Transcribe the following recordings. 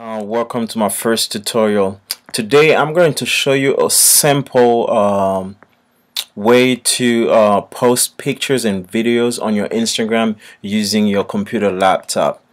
Uh, welcome to my first tutorial. Today I'm going to show you a simple um, way to uh, post pictures and videos on your Instagram using your computer laptop.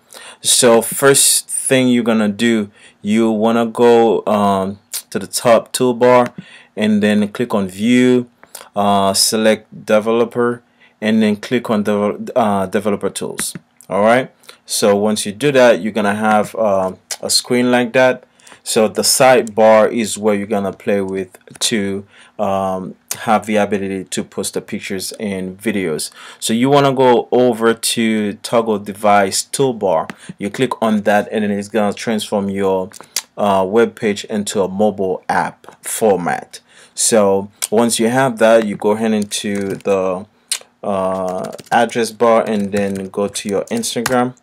So first thing you're gonna do, you wanna go um, to the top toolbar and then click on View, uh, select Developer, and then click on uh, Developer Tools. All right. So once you do that, you're gonna have um, a screen like that. So the sidebar is where you're gonna play with to um, have the ability to post the pictures and videos. So you want to go over to toggle device toolbar. You click on that and then it's gonna transform your uh, web page into a mobile app format. So once you have that you go ahead into the uh, address bar and then go to your Instagram.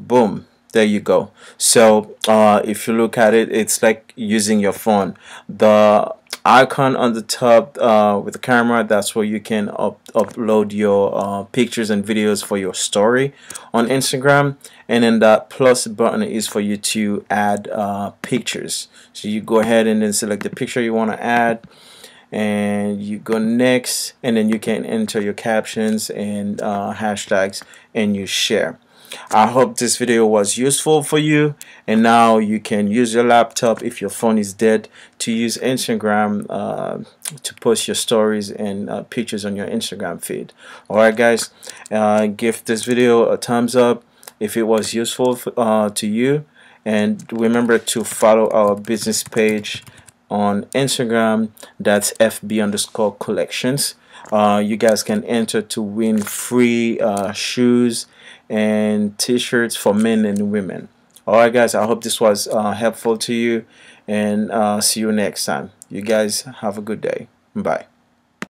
Boom there you go. So uh, if you look at it it's like using your phone. The icon on the top uh, with the camera that's where you can up upload your uh, pictures and videos for your story on Instagram. And then that plus button is for you to add uh, pictures. So you go ahead and then select the picture you want to add and you go next and then you can enter your captions and uh, hashtags and you share I hope this video was useful for you. And now you can use your laptop if your phone is dead to use Instagram uh, to post your stories and uh, pictures on your Instagram feed. Alright guys uh, give this video a thumbs up if it was useful uh, to you. And remember to follow our business page on Instagram. That's FB underscore collections uh, you guys can enter to win free uh, shoes and t-shirts for men and women. Alright guys I hope this was uh, helpful to you and uh, see you next time. You guys have a good day. Bye